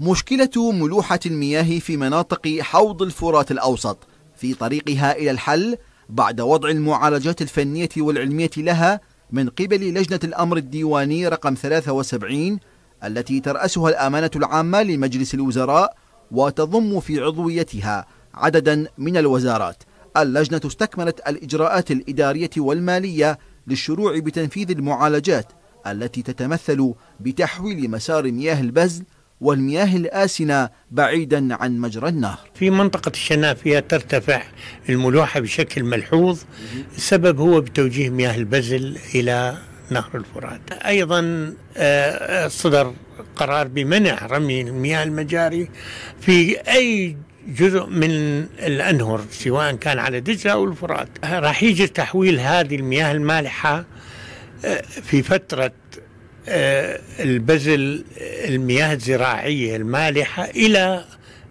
مشكلة ملوحة المياه في مناطق حوض الفرات الأوسط في طريقها إلى الحل بعد وضع المعالجات الفنية والعلمية لها من قبل لجنة الأمر الديواني رقم 73 التي ترأسها الأمانة العامة لمجلس الوزراء وتضم في عضويتها عددا من الوزارات. اللجنة استكملت الإجراءات الإدارية والمالية للشروع بتنفيذ المعالجات التي تتمثل بتحويل مسار مياه البزل والمياه الآسنة بعيدا عن مجرى النهر. في منطقة الشنافية ترتفع الملوحة بشكل ملحوظ. السبب هو بتوجيه مياه البزل إلى نهر الفرات. أيضا آه، صدر قرار بمنع رمي المياه المجاري في أي جزء من الأنهر سواء كان على دجلة أو الفرات. راح يجي تحويل هذه المياه المالحة آه، في فترة البذل المياه الزراعية المالحة إلى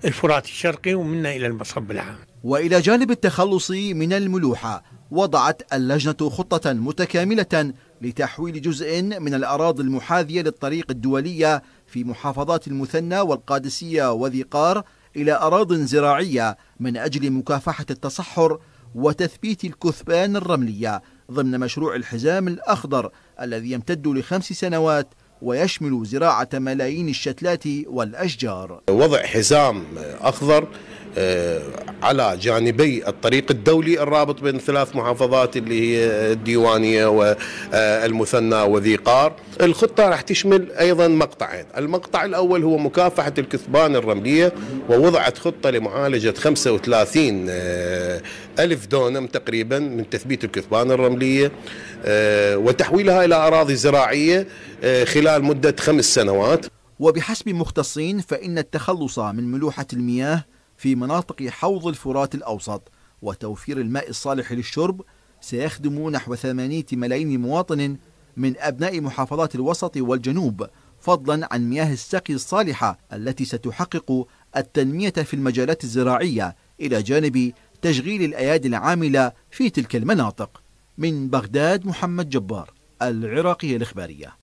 الفرات الشرقي ومنا إلى المصب العام وإلى جانب التخلص من الملوحة وضعت اللجنة خطة متكاملة لتحويل جزء من الأراضي المحاذية للطريق الدولية في محافظات المثنى والقادسية وذي قار إلى أراض زراعية من أجل مكافحة التصحر وتثبيت الكثبان الرملية. ضمن مشروع الحزام الأخضر الذي يمتد لخمس سنوات ويشمل زراعة ملايين الشتلات والأشجار. وضع حزام أخضر على جانبي الطريق الدولي الرابط بين ثلاث محافظات اللي هي الديوانية والمثنى وذي قار. الخطة راح تشمل أيضا مقطعين. المقطع الأول هو مكافحة الكثبان الرملية ووضعت خطة لمعالجة 35 آه، ألف دونم تقريبا من تثبيت الكثبان الرملية آه، وتحويلها إلى أراضي زراعية خلال مدة خمس سنوات. وبحسب مختصين فإن التخلص من ملوحة المياه في مناطق حوض الفرات الأوسط وتوفير الماء الصالح للشرب سيخدم نحو ثمانية ملايين مواطن من أبناء محافظات الوسط والجنوب فضلا عن مياه السقي الصالحة التي ستحقق التنمية في المجالات الزراعية إلى جانب تشغيل الأيادي العاملة في تلك المناطق. من بغداد محمد جبار العراقية الإخبارية.